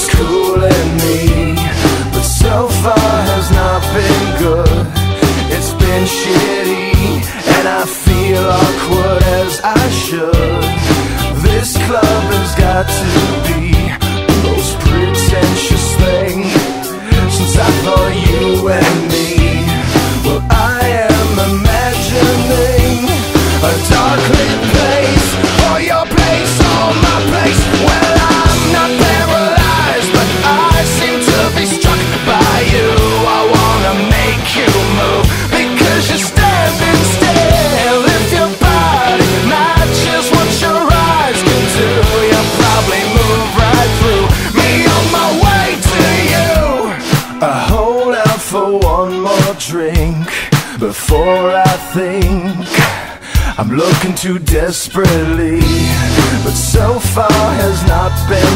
was cooling me But so far has not been good. It's been shitty And I feel awkward as I should for one more drink Before I think. I'm looking too desperately But so far has not been